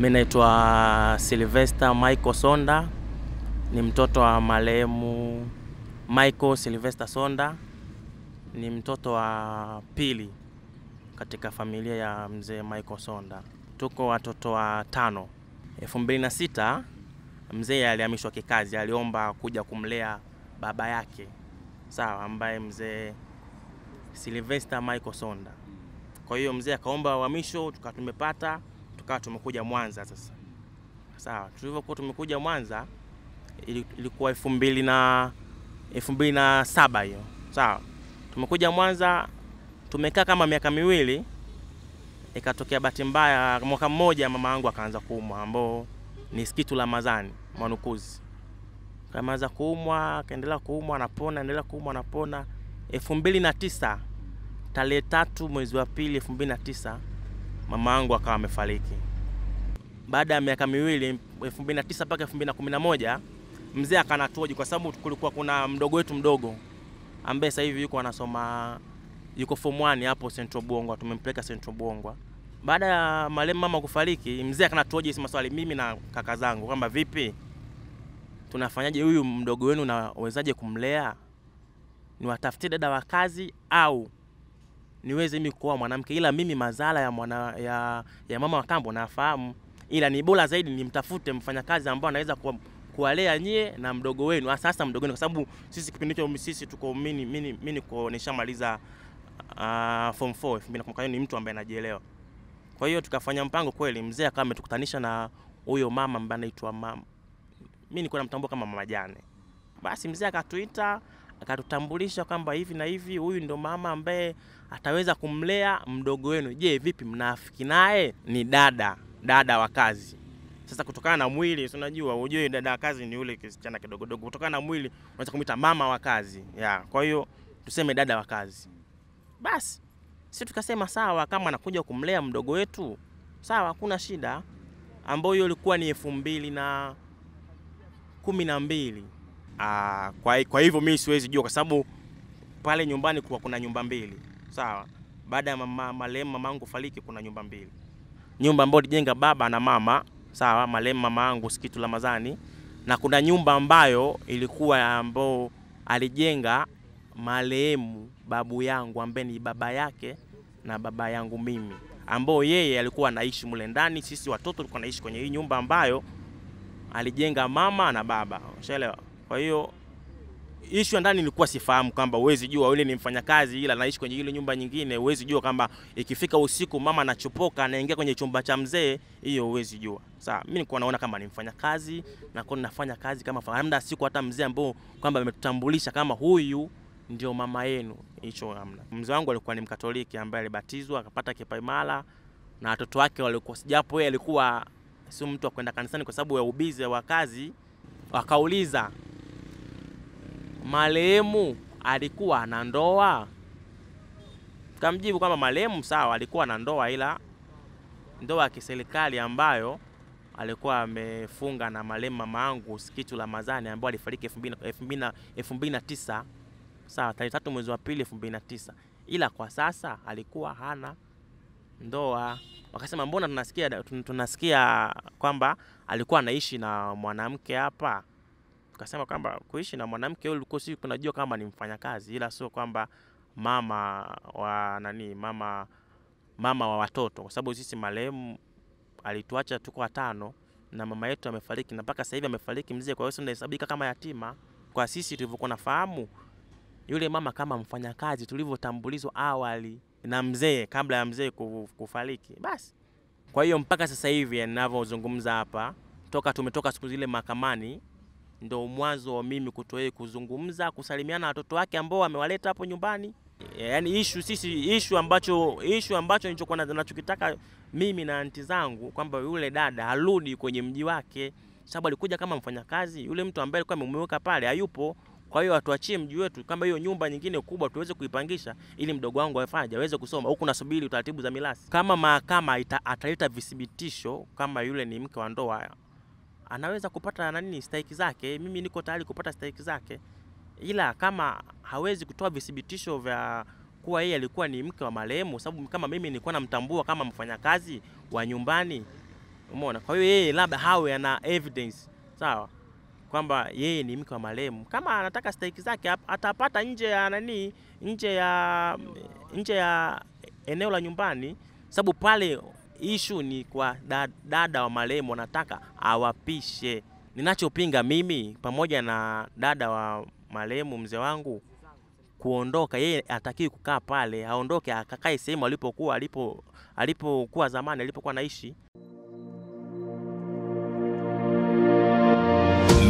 Mi naitwa Sylvester Michael Sonda, ni mtoto wa marehemu Michael Sylvester Sonda, ni mtoto wa pili katika familia ya mzee Michael Sonda. Tuko watoto wa tano. elfu mbili na sita mzee alihamishwa kikazi, aliomba kuja kumlea baba yake sawa, ambaye mzee Sylvester Michael Sonda. Kwa hiyo mzee akaomba uhamisho, tukawa tumepata, tukawa tumekuja Mwanza sasa. Sawa, tulivyokuwa tumekuja Mwanza ilikuwa elfu mbili na elfu mbili na saba hiyo. Sawa, tumekuja Mwanza, tumekaa kama miaka miwili, ikatokea bahati mbaya, mwaka mmoja mama yangu akaanza kuumwa, ambao ni Skitu Ramadhani Mwanukuzi. kamaanza kuumwa, akaendelea kuumwa, anapona, endelea kuumwa, anapona. elfu mbili na tisa tarehe tatu mwezi wa pili elfu mbili na tisa mama yangu akawa amefariki. Baada ya miaka miwili elfu mbili na tisa mpaka elfu mbili na kumi na moja mzee akanatuoji, kwa sababu kulikuwa kuna mdogo wetu mdogo ambaye sasa hivi yuko anasoma yuko form 1 hapo Central Bongwa, tumempeleka Central Bongwa. Baada ya marehemu mama kufariki, mzee akanatuoji maswali mimi na kaka zangu kwamba vipi, tunafanyaje huyu mdogo wenu, nawezaje kumlea? Niwatafutie dada wa kazi au niweze mimi kuoa mwanamke, ila mimi mazala ya mwana ya, ya mama wa kambo nafahamu, ila ni bora zaidi nimtafute mfanyakazi ambao anaweza kuwa- kuwalea nyie na mdogo wenu, hasa mdogo wenu, kwa sababu sisi kipindi hicho sisi tuko mimi mimi mimi niko nishamaliza uh, form 4 2000 kwa ni mtu ambaye anajielewa. Kwa hiyo tukafanya mpango kweli, mzee akawa ametukutanisha na huyo mama ambaye anaitwa mama, mimi nilikuwa namtambua kama mama Jane. Basi mzee akatuita akatutambulisha kwamba hivi na hivi, huyu ndo mama ambaye ataweza kumlea mdogo wenu. Je, vipi, mnaafiki naye? Ni dada dada wa kazi. Sasa kutokana na mwili, si unajua, ujue dada wa kazi ni yule kisichana kidogodogo, kutokana na mwili unaweza kumwita mama wa kazi ya. Kwa hiyo tuseme dada wa kazi. Basi sisi tukasema sawa, kama anakuja kumlea mdogo wetu sawa, hakuna shida, ambayo hiyo ilikuwa ni elfu mbili na kumi na mbili. Ah, kwa, kwa hivyo mimi siwezi jua kwa sababu pale nyumbani kuwa kuna nyumba mbili sawa. Baada ya mama marehemu mamangu fariki, kuna nyumba mbili, nyumba ambayo alijenga baba na mama sawa, marehemu yangu Sikitu Ramadhani, na kuna nyumba ambayo ilikuwa ambao alijenga marehemu babu yangu ambaye ni baba yake na baba yangu mimi, ambao yeye alikuwa anaishi mule ndani. Sisi watoto tulikuwa naishi kwenye hii nyumba ambayo alijenga mama na baba, ushaelewa? Kwa hiyo ishu ya ndani nilikuwa sifahamu kwamba huwezi jua yule ni mfanyakazi, ila naishi kwenye ile nyumba nyingine. Huwezi jua kwamba ikifika usiku mama anachopoka anaingia kwenye chumba cha mzee, hiyo huwezi jua. Sawa, mimi nilikuwa naona kama ni mfanyakazi na kwa nafanya kazi kama hamna siku hata mzee ambao kwamba ametutambulisha kama huyu ndio mama yenu, hicho hamna. Mzee wangu alikuwa ni Mkatoliki ambaye alibatizwa akapata kipaimara na watoto wake walikuwa, japo yeye alikuwa sio mtu wa kwenda kanisani kwa sababu ya ubizi wa kazi, wakauliza marehemu alikuwa na ndoa? Kamjibu kwamba marehemu sawa, alikuwa na ndoa, ila ndoa ya kiserikali ambayo alikuwa amefunga na marehemu mama yangu Sikitu Ramadhani ambaye alifariki 2000 2009 sawa, tarehe tatu mwezi wa pili 2009, ila kwa sasa alikuwa hana ndoa. Wakasema mbona tunasikia tunasikia kwamba alikuwa anaishi na mwanamke hapa tukasema kwamba kuishi na mwanamke huyu ulikuwa si tunajua kama ni mfanyakazi, ila sio kwamba mama wa nani, mama mama wa watoto, kwa sababu sisi marehemu alituacha tuko watano na mama yetu amefariki, na mpaka sasa hivi amefariki mzee. Kwa hiyo sisi tunahesabika kama yatima kwa sisi tulivyokuwa nafahamu yule mama kama mfanyakazi tulivyotambulizwa awali na mzee kabla ya mzee kufariki. Basi kwa hiyo mpaka sasa hivi ninavyozungumza hapa, toka tumetoka siku zile mahakamani ndo mwanzo wa mimi kutoe kuzungumza kusalimiana na watoto wake ambao amewaleta hapo nyumbani. Yaani ishu sisi ishu ambacho ishu ambacho nilichokuwa na- nachokitaka mimi na anti zangu kwamba yule dada arudi kwenye mji wake, sababu alikuja kama mfanyakazi. Yule mtu ambaye alikuwa amemweka pale hayupo, kwa hiyo atuachie mji wetu, kama hiyo nyumba nyingine kubwa tuweze kuipangisha, ili mdogo wangu afanye aweze kusoma huku, nasubiri utaratibu za milasi. Kama mahakama ataleta vithibitisho kama yule ni mke wa ndoa anaweza kupata nani stahiki zake. Mimi niko tayari kupata stahiki zake, ila kama hawezi kutoa vithibitisho vya kuwa yeye alikuwa ni mke wa marehemu, sababu kama mimi nilikuwa namtambua kama mfanyakazi wa nyumbani, Umeona? Kwa hiyo yeye labda hawe ana evidence sawa, kwamba yeye ni mke wa marehemu. Kama anataka stake zake atapata nje ya nani, nje ya nje ya eneo la nyumbani, sababu pale ishu ni kwa da- dada wa marehemu, wanataka awapishe. Ninachopinga mimi pamoja na dada wa marehemu mzee wangu kuondoka, yeye atakiwi kukaa pale, aondoke akakae sehemu alipokuwa alipo alipokuwa zamani alipokuwa naishi.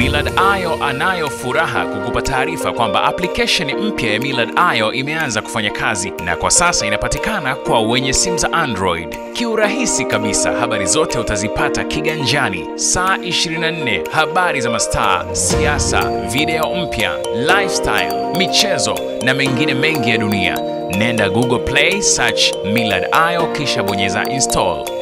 Millard Ayo anayo furaha kukupa taarifa kwamba application mpya ya Millard Ayo imeanza kufanya kazi na kwa sasa inapatikana kwa wenye simu za Android kiurahisi kabisa. Habari zote utazipata kiganjani saa 24, habari za mastaa, siasa, video mpya, lifestyle, michezo na mengine mengi ya dunia. Nenda Google Play, search Millard Ayo kisha bonyeza install.